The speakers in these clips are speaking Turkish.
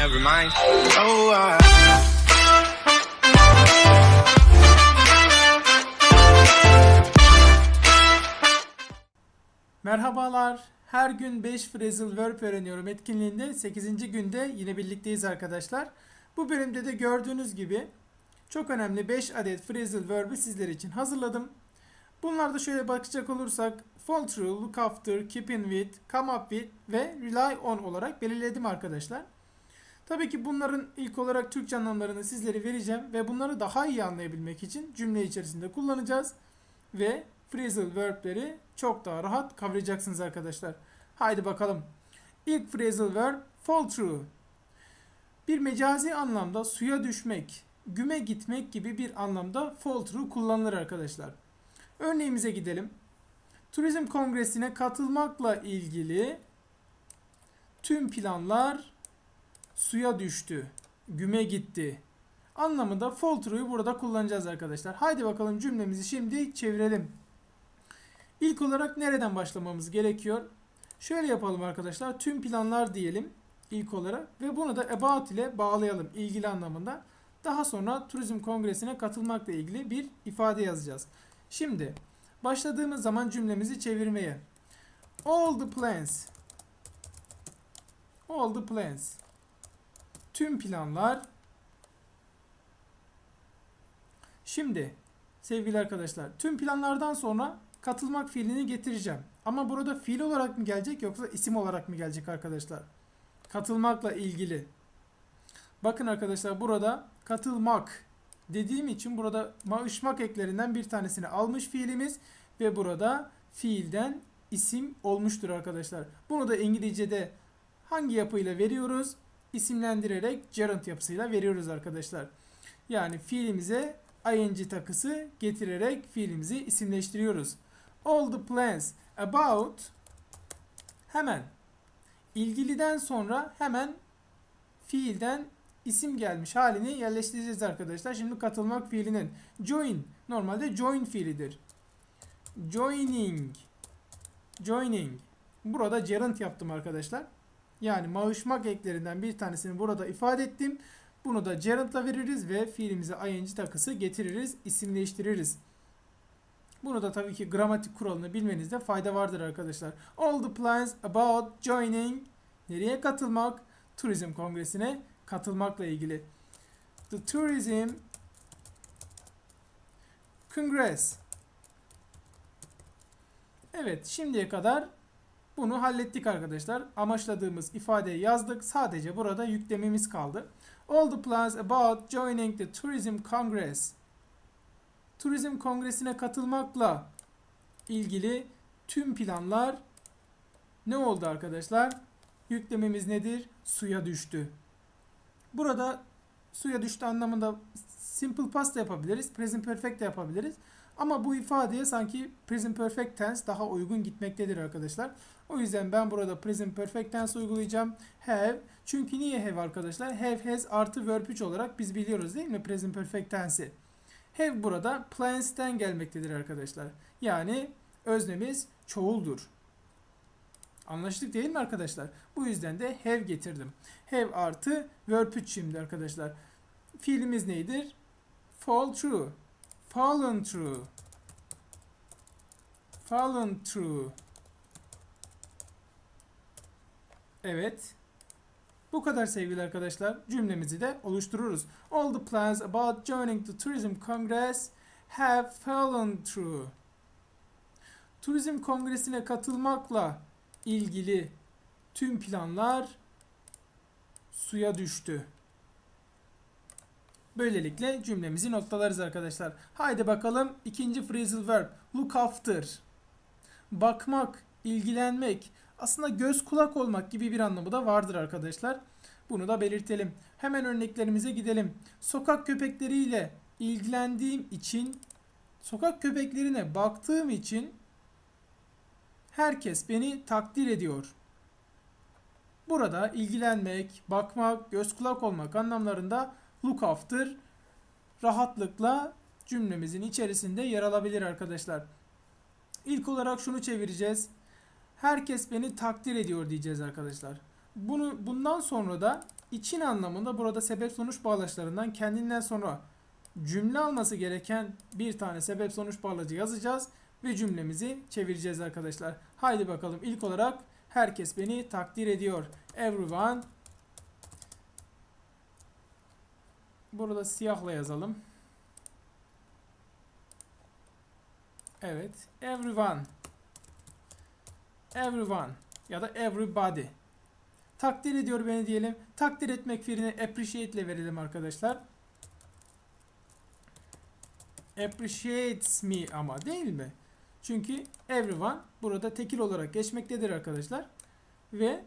never mind. Oh, I. Merhabalar. Her gün 5 phrasal verb öğreniyorum etkinliğinde 8. günde yine birlikteyiz arkadaşlar. Bu bölümde de gördüğünüz gibi çok önemli 5 adet phrasal verb'i sizler için hazırladım. Bunlarda şöyle bakacak olursak fall through, look after, keep in with, come up with ve rely on olarak belirledim arkadaşlar. Tabii ki bunların ilk olarak Türkçe anlamlarını sizlere vereceğim ve bunları daha iyi anlayabilmek için cümle içerisinde kullanacağız ve phrasal verb'leri çok daha rahat kavrayacaksınız arkadaşlar. Haydi bakalım. İlk phrasal verb fall through. Bir mecazi anlamda suya düşmek, güme gitmek gibi bir anlamda fall through kullanılır arkadaşlar. Örneğimize gidelim. Turizm kongresine katılmakla ilgili tüm planlar suya düştü, güme gitti. Anlamında fall through'u burada kullanacağız arkadaşlar. Haydi bakalım cümlemizi şimdi çevirelim. İlk olarak nereden başlamamız gerekiyor? Şöyle yapalım arkadaşlar. Tüm planlar diyelim ilk olarak ve bunu da about ile bağlayalım ilgili anlamında. Daha sonra turizm kongresine katılmakla ilgili bir ifade yazacağız. Şimdi başladığımız zaman cümlemizi çevirmeye. All the plans. All the plans. Tüm planlar. Şimdi sevgili arkadaşlar tüm planlardan sonra katılmak fiilini getireceğim. Ama burada fiil olarak mı gelecek yoksa isim olarak mı gelecek arkadaşlar? Katılmakla ilgili. Bakın arkadaşlar burada katılmak dediğim için burada mağışmak eklerinden bir tanesini almış fiilimiz ve burada fiilden isim olmuştur arkadaşlar. Bunu da İngilizce'de hangi yapıyla veriyoruz? İsimlendirerek gerund yapısıyla veriyoruz arkadaşlar. Yani fiilimize ing takısı getirerek fiilimizi isimleştiriyoruz. All the plans about hemen ilgiliden sonra hemen fiilden isim gelmiş halini yerleştireceğiz arkadaşlar. Şimdi katılmak fiilinin join normalde join fiilidir. Joining joining burada gerund yaptım arkadaşlar. Yani mağışmak eklerinden bir tanesini burada ifade ettim. Bunu da gerund'la veririz ve fiilimize ing takısı getiririz, isimleştiririz. Bunu da tabii ki gramatik kuralını bilmenizde fayda vardır arkadaşlar. All the plans about joining nereye katılmak? Turizm kongresine katılmakla ilgili. The Tourism Congress. Evet, şimdiye kadar bunu hallettik arkadaşlar. Amaçladığımız ifadeyi yazdık. Sadece burada yüklememiz kaldı. All the plans about joining the Tourism Congress. Turizm kongresine katılmakla ilgili tüm planlar ne oldu arkadaşlar? Yüklememiz nedir? Suya düştü. Burada suya düştü anlamında simple past yapabiliriz. Present perfect de yapabiliriz. Ama bu ifadeye sanki present perfect tense daha uygun gitmektedir arkadaşlar. O yüzden ben burada present perfect tense uygulayacağım. Have. Çünkü niye have arkadaşlar? Have has artı verb 3 olarak biz biliyoruz değil mi present perfect tense'i? Have burada plans'ten gelmektedir arkadaşlar. Yani öznemiz çoğuldur. Anlaştık değil mi arkadaşlar? Bu yüzden de have getirdim. Have artı verb 3 şimdi arkadaşlar. Fiilimiz neydir? Fall through. Fallen through. Fallen through. Evet. Bu kadar sevgili arkadaşlar. Cümlemizi de oluştururuz. All the plans about joining the Tourism Congress have fallen through. Turizm kongresine katılmakla ilgili tüm planlar suya düştü. Böylelikle cümlemizi noktalarız arkadaşlar. Haydi bakalım ikinci phrasal verb. Look after. Bakmak, ilgilenmek. Aslında göz kulak olmak gibi bir anlamı da vardır arkadaşlar. Bunu da belirtelim. Hemen örneklerimize gidelim. Sokak köpekleriyle ilgilendiğim için, sokak köpeklerine baktığım için herkes beni takdir ediyor. Burada ilgilenmek, bakmak, göz kulak olmak anlamlarında look after rahatlıkla cümlemizin içerisinde yer alabilir arkadaşlar. İlk olarak şunu çevireceğiz. Herkes beni takdir ediyor diyeceğiz arkadaşlar. Bunu bundan sonra da için anlamında burada sebep sonuç bağlaçlarından kendinden sonra cümle alması gereken bir tane sebep sonuç bağlacı yazacağız ve cümlemizi çevireceğiz arkadaşlar. Haydi bakalım ilk olarak herkes beni takdir ediyor. Everyone Burada siyahla yazalım. Evet. Everyone. Everyone ya da everybody. Takdir ediyor beni diyelim. Takdir etmek fiiline appreciate ile verelim arkadaşlar. Appreciates me ama değil mi? Çünkü everyone burada tekil olarak geçmektedir arkadaşlar. Ve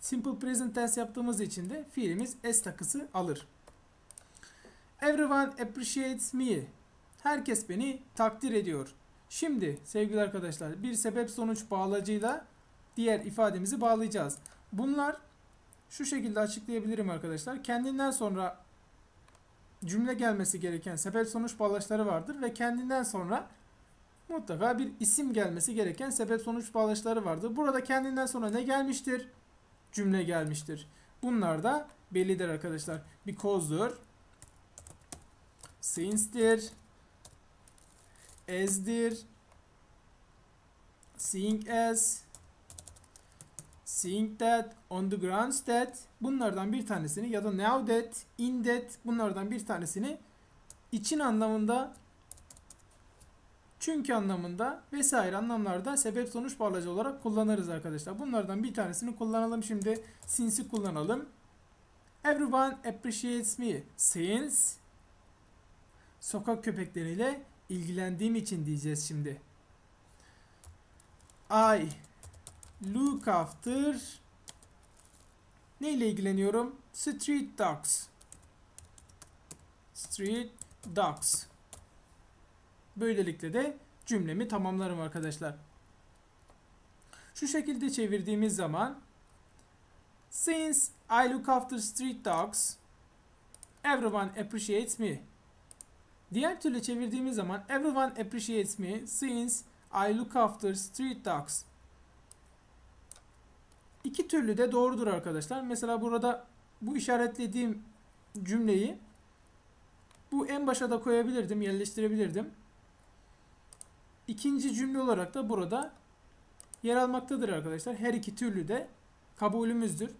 simple present tense yaptığımız için de fiilimiz s takısı alır. Everyone appreciates me. Herkes beni takdir ediyor. Şimdi sevgili arkadaşlar bir sebep sonuç bağlacıyla diğer ifademizi bağlayacağız. Bunlar şu şekilde açıklayabilirim arkadaşlar. Kendinden sonra cümle gelmesi gereken sebep sonuç bağlaçları vardır ve kendinden sonra mutlaka bir isim gelmesi gereken sebep sonuç bağlaçları vardır. Burada kendinden sonra ne gelmiştir? Cümle gelmiştir. Bunlar da bellidir arkadaşlar. Because'dur. Since'dir. As'dir. Seeing as. Seeing that. On the grounds that. Bunlardan bir tanesini ya da now that, in that bunlardan bir tanesini için anlamında çünkü anlamında vesaire anlamlarda sebep sonuç bağlacı olarak kullanırız arkadaşlar. Bunlardan bir tanesini kullanalım şimdi. Since'i kullanalım. Everyone appreciates me since sokak köpekleriyle ilgilendiğim için diyeceğiz şimdi. I look after ne ile ilgileniyorum? Street dogs. Street dogs. Böylelikle de cümlemi tamamlarım arkadaşlar. Şu şekilde çevirdiğimiz zaman Since I look after street dogs, everyone appreciates me. Diğer türlü çevirdiğimiz zaman everyone appreciates me since I look after street dogs. İki türlü de doğrudur arkadaşlar. Mesela burada bu işaretlediğim cümleyi bu en başa da koyabilirdim, yerleştirebilirdim. İkinci cümle olarak da burada yer almaktadır arkadaşlar. Her iki türlü de kabulümüzdür.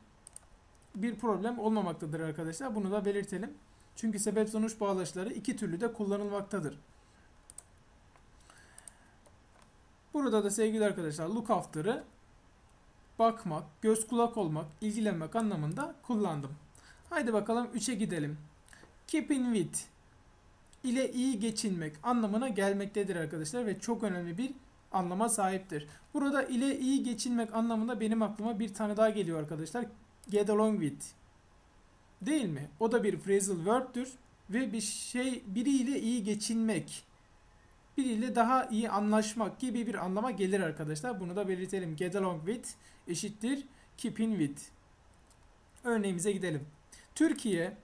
Bir problem olmamaktadır arkadaşlar. Bunu da belirtelim. Çünkü sebep sonuç bağlaçları iki türlü de kullanılmaktadır. Burada da sevgili arkadaşlar look after'ı bakmak, göz kulak olmak, ilgilenmek anlamında kullandım. Haydi bakalım 3'e gidelim. Keeping with ile iyi geçinmek anlamına gelmektedir arkadaşlar ve çok önemli bir anlama sahiptir. Burada ile iyi geçinmek anlamında benim aklıma bir tane daha geliyor arkadaşlar. Get along with. Değil mi? O da bir phrasal verb'tür ve bir şey biriyle iyi geçinmek, biriyle daha iyi anlaşmak gibi bir anlama gelir arkadaşlar. Bunu da belirtelim. Get along with eşittir keeping with. Örneğimize gidelim. Türkiye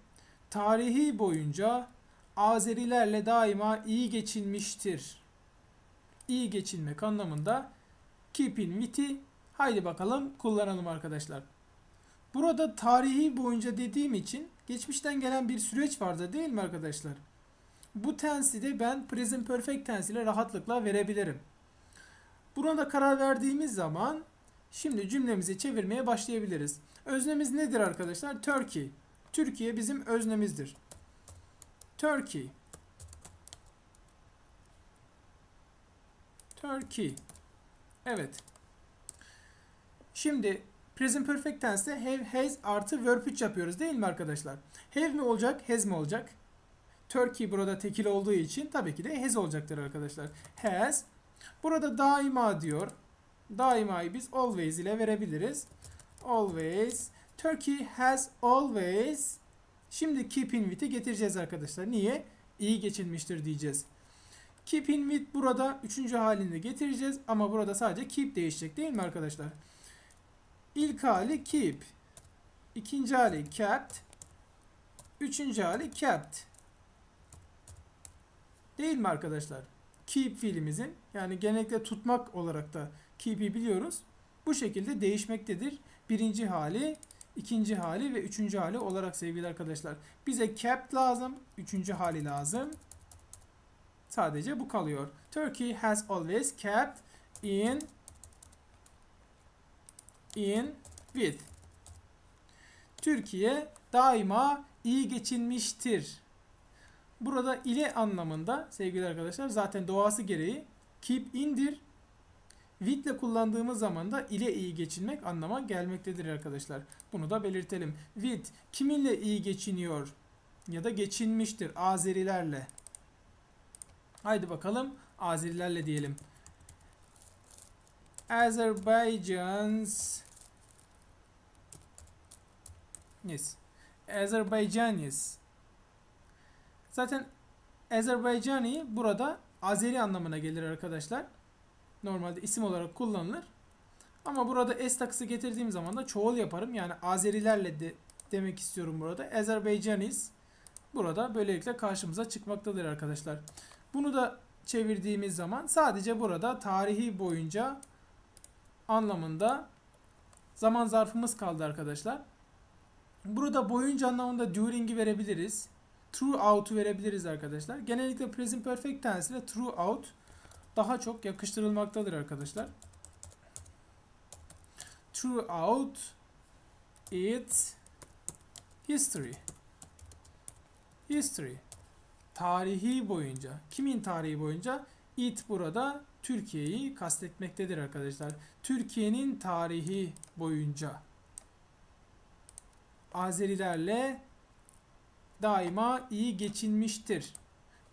tarihi boyunca Azerilerle daima iyi geçinmiştir. İyi geçinmek anlamında keeping with'i haydi bakalım kullanalım arkadaşlar. Burada tarihi boyunca dediğim için geçmişten gelen bir süreç vardı değil mi arkadaşlar? Bu tensi de ben present perfect tense ile rahatlıkla verebilirim. Buna da karar verdiğimiz zaman şimdi cümlemizi çevirmeye başlayabiliriz. Öznemiz nedir arkadaşlar? Turkey. Türkiye bizim öznemizdir. Turkey. Turkey. Evet. Şimdi present perfect tense'te have, has artı verb 3 yapıyoruz değil mi arkadaşlar? Have mi olacak, has mi olacak? Turkey burada tekil olduğu için tabii ki de has olacaktır arkadaşlar. Has. Burada daima diyor. Daimayı biz always ile verebiliriz. Always. Turkey has always. Şimdi keeping with'i getireceğiz arkadaşlar. Niye? İyi geçinmiştir diyeceğiz. Keeping with burada üçüncü halinde getireceğiz. Ama burada sadece keep değişecek değil mi arkadaşlar? İlk hali keep. ikinci hali kept. Üçüncü hali kept. Değil mi arkadaşlar? Keep fiilimizin yani genellikle tutmak olarak da keep'i biliyoruz. Bu şekilde değişmektedir. Birinci hali ikinci hali ve üçüncü hali olarak sevgili arkadaşlar. Bize kept lazım. Üçüncü hali lazım. Sadece bu kalıyor. Turkey has always kept in in with. Türkiye daima iyi geçinmiştir. Burada ile anlamında sevgili arkadaşlar zaten doğası gereği keep indir. With ile kullandığımız zaman da ile iyi geçinmek anlama gelmektedir arkadaşlar. Bunu da belirtelim. With kiminle iyi geçiniyor ya da geçinmiştir Azerilerle. Haydi bakalım Azerilerle diyelim. Azerbaijan's Yes. Azerbaijanis. Zaten Azerbaycani burada Azeri anlamına gelir arkadaşlar. Normalde isim olarak kullanılır. Ama burada S takısı getirdiğim zaman da çoğul yaparım. Yani Azerilerle de demek istiyorum burada. Azerbaycanis burada böylelikle karşımıza çıkmaktadır arkadaşlar. Bunu da çevirdiğimiz zaman sadece burada tarihi boyunca anlamında zaman zarfımız kaldı arkadaşlar. Burada boyunca anlamında during'i verebiliriz. Throughout'u verebiliriz arkadaşlar. Genellikle present perfect tense ile throughout daha çok yakıştırılmaktadır arkadaşlar. Throughout its history. History. Tarihi boyunca. Kimin tarihi boyunca? It burada Türkiye'yi kastetmektedir arkadaşlar. Türkiye'nin tarihi boyunca. Azerilerle daima iyi geçinmiştir.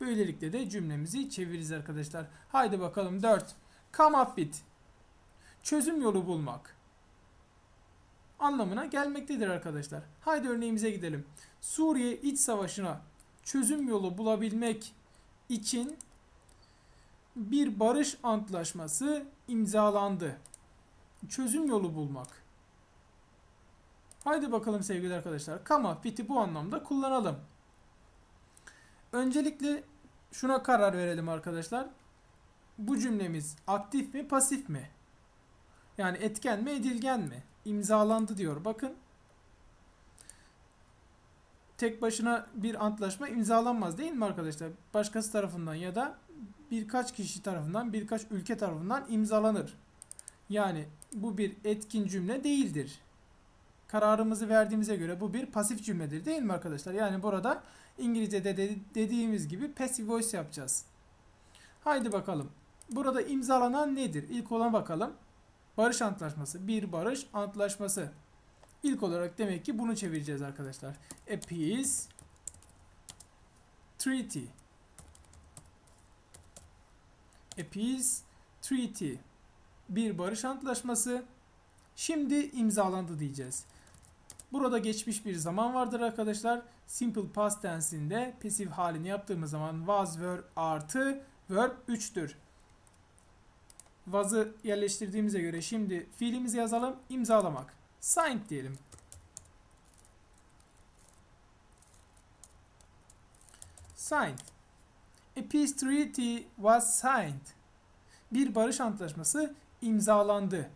Böylelikle de cümlemizi çeviririz arkadaşlar. Haydi bakalım 4. Come up with. Çözüm yolu bulmak. Anlamına gelmektedir arkadaşlar. Haydi örneğimize gidelim. Suriye iç savaşına çözüm yolu bulabilmek için bir barış antlaşması imzalandı. Çözüm yolu bulmak. Haydi bakalım sevgili arkadaşlar. Kama fiti bu anlamda kullanalım. Öncelikle şuna karar verelim arkadaşlar. Bu cümlemiz aktif mi pasif mi? Yani etken mi edilgen mi? İmzalandı diyor. Bakın. Tek başına bir antlaşma imzalanmaz değil mi arkadaşlar? Başkası tarafından ya da birkaç kişi tarafından, birkaç ülke tarafından imzalanır. Yani bu bir etkin cümle değildir kararımızı verdiğimize göre bu bir pasif cümledir değil mi arkadaşlar? Yani burada İngilizce'de de dediğimiz gibi passive voice yapacağız. Haydi bakalım. Burada imzalanan nedir? İlk olan bakalım. Barış Antlaşması. Bir barış antlaşması. İlk olarak demek ki bunu çevireceğiz arkadaşlar. A peace treaty. A peace treaty. Bir barış antlaşması. Şimdi imzalandı diyeceğiz. Burada geçmiş bir zaman vardır arkadaşlar. Simple past tense'inde pasif halini yaptığımız zaman was were artı verb 3'tür. Was'ı yerleştirdiğimize göre şimdi fiilimizi yazalım. İmzalamak. Signed diyelim. Signed. A peace treaty was signed. Bir barış antlaşması imzalandı.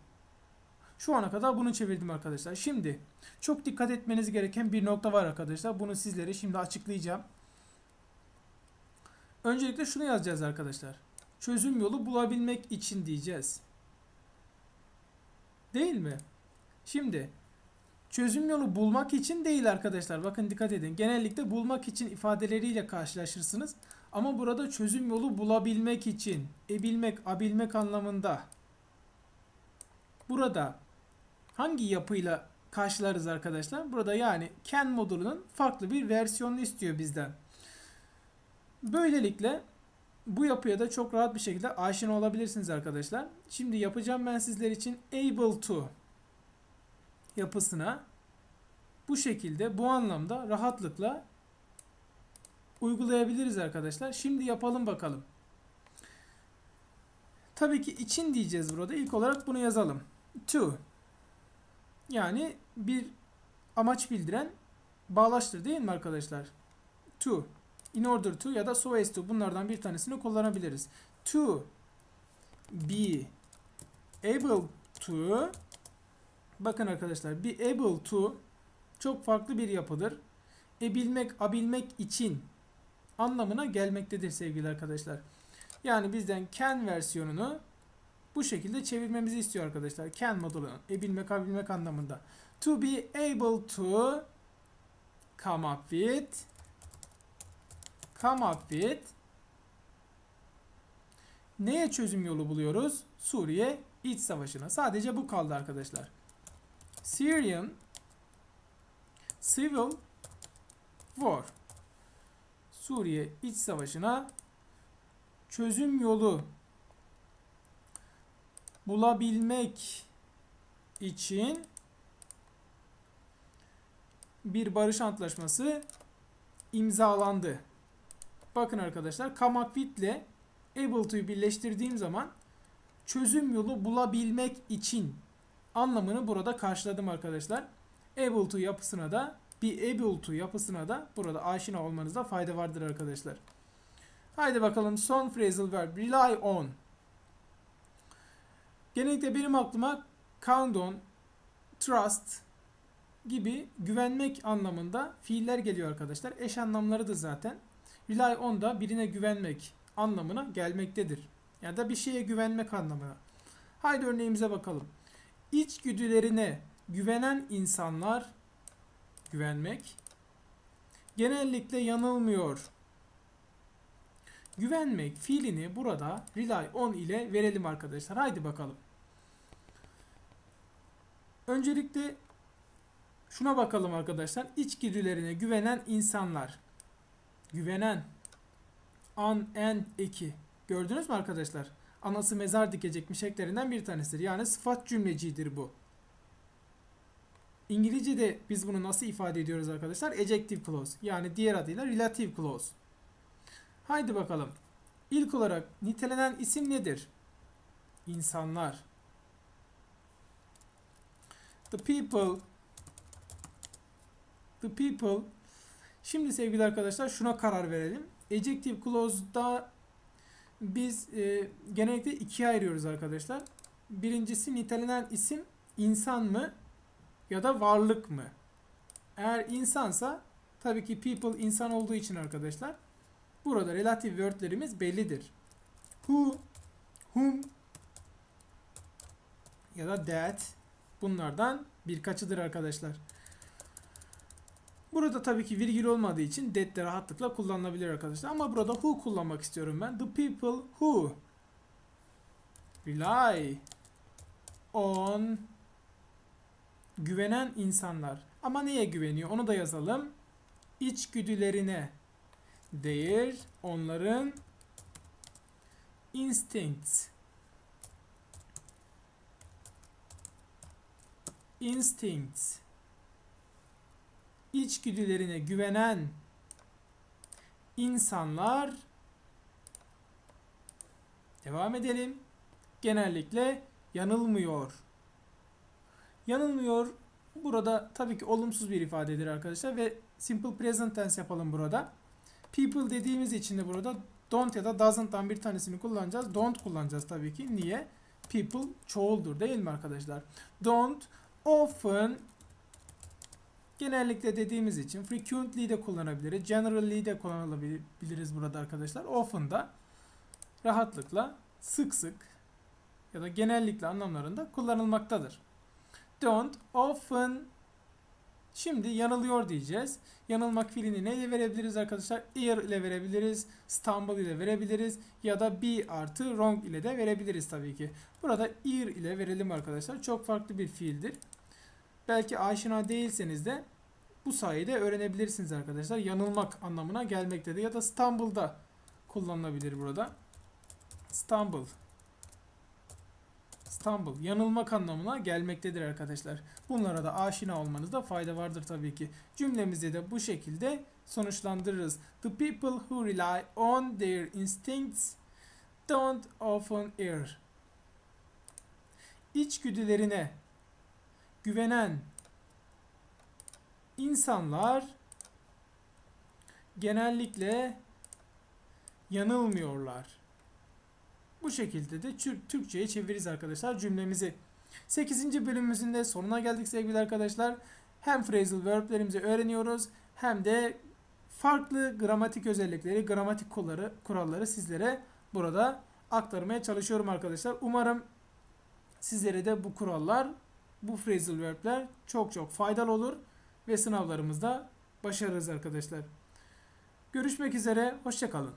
Şu ana kadar bunu çevirdim arkadaşlar. Şimdi çok dikkat etmeniz gereken bir nokta var arkadaşlar. Bunu sizlere şimdi açıklayacağım. Öncelikle şunu yazacağız arkadaşlar. Çözüm yolu bulabilmek için diyeceğiz. Değil mi? Şimdi çözüm yolu bulmak için değil arkadaşlar. Bakın dikkat edin. Genellikle bulmak için ifadeleriyle karşılaşırsınız. Ama burada çözüm yolu bulabilmek için, ebilmek, abilmek anlamında. Burada hangi yapıyla karşılarız arkadaşlar? Burada yani can modulunun farklı bir versiyonunu istiyor bizden. Böylelikle bu yapıya da çok rahat bir şekilde aşina olabilirsiniz arkadaşlar. Şimdi yapacağım ben sizler için able to yapısına bu şekilde bu anlamda rahatlıkla uygulayabiliriz arkadaşlar. Şimdi yapalım bakalım. Tabii ki için diyeceğiz burada. İlk olarak bunu yazalım. To yani bir amaç bildiren bağlaçtır değil mi arkadaşlar? To, in order to ya da so as to bunlardan bir tanesini kullanabiliriz. To be able to bakın arkadaşlar be able to çok farklı bir yapıdır. Ebilmek, abilmek için anlamına gelmektedir sevgili arkadaşlar. Yani bizden can versiyonunu bu şekilde çevirmemizi istiyor arkadaşlar. Can modulu ebilmek, abilmek anlamında. To be able to come up with come up with neye çözüm yolu buluyoruz? Suriye iç savaşına. Sadece bu kaldı arkadaşlar. Syrian Civil War Suriye iç savaşına çözüm yolu bulabilmek için bir barış antlaşması imzalandı. Bakın arkadaşlar with ile able to'yu birleştirdiğim zaman çözüm yolu bulabilmek için anlamını burada karşıladım arkadaşlar. Able to yapısına da bir able to yapısına da burada aşina olmanızda fayda vardır arkadaşlar. Haydi bakalım son phrasal verb rely on. Genellikle benim aklıma count on, trust gibi güvenmek anlamında fiiller geliyor arkadaşlar. Eş anlamları da zaten. Rely on da birine güvenmek anlamına gelmektedir. Ya da bir şeye güvenmek anlamına. Haydi örneğimize bakalım. İçgüdülerine güvenen insanlar güvenmek genellikle yanılmıyor. Güvenmek fiilini burada rely on ile verelim arkadaşlar. Haydi bakalım. Öncelikle şuna bakalım arkadaşlar. İçgüdülerine güvenen insanlar. Güvenen. An, en, eki. Gördünüz mü arkadaşlar? Anası mezar dikecekmiş eklerinden bir tanesidir. Yani sıfat cümlecidir bu. İngilizce'de biz bunu nasıl ifade ediyoruz arkadaşlar? Adjective clause. Yani diğer adıyla relative clause. Haydi bakalım. İlk olarak nitelenen isim nedir? İnsanlar. The people. The people. Şimdi sevgili arkadaşlar şuna karar verelim. Adjective clause'da biz e, genellikle ikiye ayırıyoruz arkadaşlar. Birincisi nitelenen isim insan mı ya da varlık mı? Eğer insansa tabii ki people insan olduğu için arkadaşlar burada relative word'lerimiz bellidir. Who, whom ya da that bunlardan birkaçıdır arkadaşlar. Burada tabii ki virgül olmadığı için that de rahatlıkla kullanılabilir arkadaşlar. Ama burada who kullanmak istiyorum ben. The people who rely on güvenen insanlar. Ama neye güveniyor? Onu da yazalım. İçgüdülerine their onların instincts instincts içgüdülerine güvenen insanlar devam edelim. Genellikle yanılmıyor. Yanılmıyor burada tabii ki olumsuz bir ifadedir arkadaşlar ve simple present tense yapalım burada. People dediğimiz için de burada don't ya da doesn't'tan bir tanesini kullanacağız. Don't kullanacağız tabii ki. Niye? People çoğuldur değil mi arkadaşlar? Don't often genellikle dediğimiz için frequently de kullanabiliriz. Generally de kullanabiliriz burada arkadaşlar. Often da rahatlıkla sık sık ya da genellikle anlamlarında kullanılmaktadır. Don't often Şimdi yanılıyor diyeceğiz. Yanılmak fiilini neyle verebiliriz arkadaşlar? Ear ile verebiliriz, stumble ile verebiliriz ya da be artı wrong ile de verebiliriz tabii ki. Burada ear ile verelim arkadaşlar. Çok farklı bir fiildir. Belki aşina değilseniz de bu sayede öğrenebilirsiniz arkadaşlar. Yanılmak anlamına gelmektedir ya da stumble'da kullanılabilir burada. Stumble stumble, yanılmak anlamına gelmektedir arkadaşlar. Bunlara da aşina olmanızda fayda vardır tabii ki. Cümlemizi de bu şekilde sonuçlandırırız. The people who rely on their instincts don't often err. İçgüdülerine güvenen insanlar genellikle yanılmıyorlar. Bu şekilde de Türkçe'ye çeviririz arkadaşlar cümlemizi. 8. bölümümüzün de sonuna geldik sevgili arkadaşlar. hem phrasal verb'lerimizi öğreniyoruz hem de farklı gramatik özellikleri, gramatik kuralları, kuralları sizlere burada aktarmaya çalışıyorum arkadaşlar. Umarım sizlere de bu kurallar, bu phrasal verb'ler çok çok faydalı olur ve sınavlarımızda başarırız arkadaşlar. Görüşmek üzere, hoşçakalın.